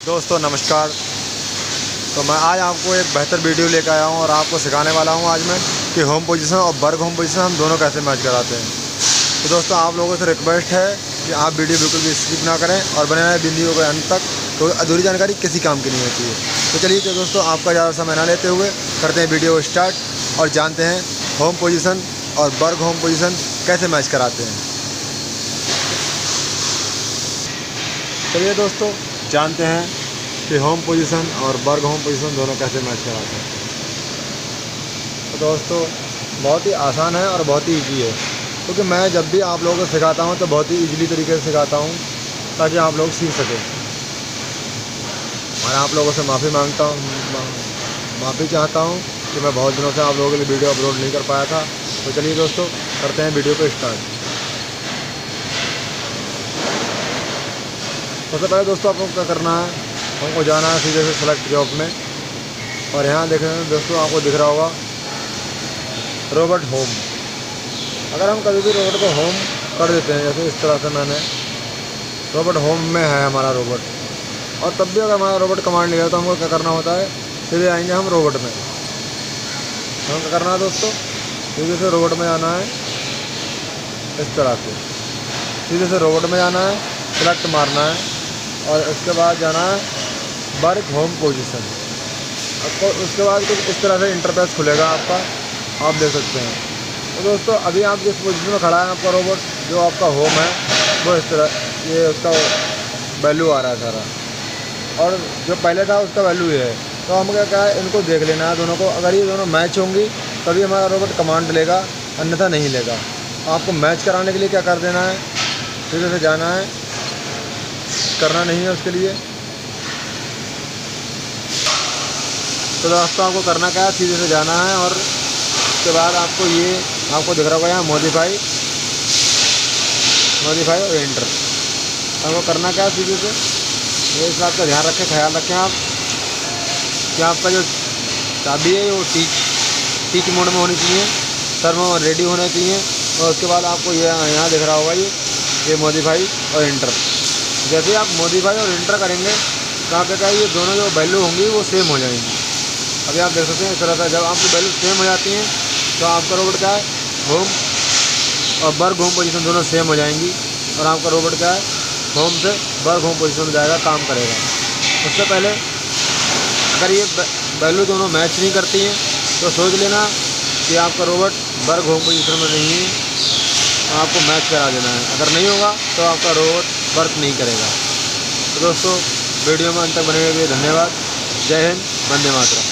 दोस्तों, नमस्कार। तो मैं आज आपको एक बेहतर वीडियो लेकर आया हूँ और आपको सिखाने वाला हूँ आज मैं कि होम पोजीशन और बर्ग होम पोजीशन हम दोनों कैसे मैच कराते हैं। तो दोस्तों, आप लोगों से रिक्वेस्ट है कि आप वीडियो बिल्कुल भी स्किप ना करें और बने रहें वीडियो के अंत तक तो अधूरी जानकारी किसी काम की नहीं होती है। तो चलिए तो दोस्तों, आपका ज़्यादा समय ना लेते हुए करते हैं वीडियो स्टार्ट और जानते हैं होम पोजिशन और बर्ग होम पोजिशन कैसे मैच कराते हैं। चलिए दोस्तों जानते हैं कि होम पोजीशन और बर्ग होम पोजीशन दोनों कैसे मैच कराते हैं। तो दोस्तों, बहुत ही आसान है और बहुत ही ईजी है। क्योंकि मैं जब भी आप लोगों को सिखाता हूँ तो बहुत ही ईजिली तरीके से सिखाता हूँ, ताकि आप लोग सीख सकें। मैं आप लोगों से माफ़ी माँगता हूँ माफ़ी चाहता हूँ कि मैं बहुत दिनों से आप लोगों के लिए वीडियो अपलोड नहीं कर पाया था। तो चलिए दोस्तों, करते हैं वीडियो को स्टार्ट सबसे पहले दोस्तों आपको क्या करना है, हमको जाना है सीधे से सेलेक्ट जॉब में। और यहाँ देख रहे हैं, दोस्तों आपको दिख रहा होगा रोबोट होम अगर हम कभी भी रोबोट को होम कर देते हैं, जैसे इस तरह से मैंने रोबोट होम में है हमारा रोबोट और तब भी अगर हमारा रोबोट कमांड लिया तो हमको क्या करना होता है, सीधे आएँगे हम रोबोट में। तो क्या करना है दोस्तों, सीधे से रोबोट में जाना है, इस तरह से। सीधे से रोबोट में जाना है सेलेक्ट मारना है। और उसके बाद जाना है वर्क होम पोजिशन आपको उसके बाद कुछ इस तरह से इंटरफेस खुलेगा आपका, आप देख सकते हैं। तो दोस्तों, अभी आप जिस पोजीशन में खड़ा है, आपका रोबोट जो आपका होम है, वो इस तरह, ये उसका वैल्यू आ रहा है सारा। और जो पहले था, उसका वैल्यू ये है। तो हम क्या क्या है इनको देख लेना है दोनों को। अगर ये दोनों मैच होंगी, तभी हमारा रोबोट कमांड लेगा, अन्यथा नहीं लेगा। आपको मैच कराने के लिए क्या कर देना है? फिर से जाना है। करना नहीं है उसके लिए। तो दोस्तों, आपको करना क्या है? सीधे से जाना है और उसके बाद आपको ये, आपको दिख रहा होगा यहाँ मॉडिफाई मॉडिफाई और एंटर आपको करना क्या है सीधे से? ये इस बात का ध्यान रखें, ख्याल रखें आप कि आपका जो चाबी है, वो टीच टीच मोड में होनी चाहिए सर में रेडी होना चाहिए और उसके बाद आपको ये यहाँ दिख रहा होगा ये ये मॉडिफाई और इंटर जैसे आप मॉडिफाई और इंटर करेंगे तो आपके क्या ये दोनों जो वैल्यू होंगी वो सेम हो जाएँगी। अभी आप देख सकते हैं, इस तरह से जब आपकी वैल्यू सेम हो जाती हैं तो आपका रोबोट क्या है? होम और बर्ग होम पोजीशन दोनों सेम हो जाएँगी और आपका रोबोट क्या है? होम से बर्ग होम पोजिशन में जाएगा, काम करेगा। उससे पहले अगर ये वैल्यू दोनों मैच नहीं करती हैं तो सोच लेना कि आपका रोबोट बर्ग होम पोजिशन में नहीं है, आपको मैच करा देना है। अगर नहीं होगा तो आपका रोबोट वर्क नहीं करेगा। तो दोस्तों, वीडियो में अंत तक बने हुए धन्यवाद। जय हिंद। वंदे मातरम।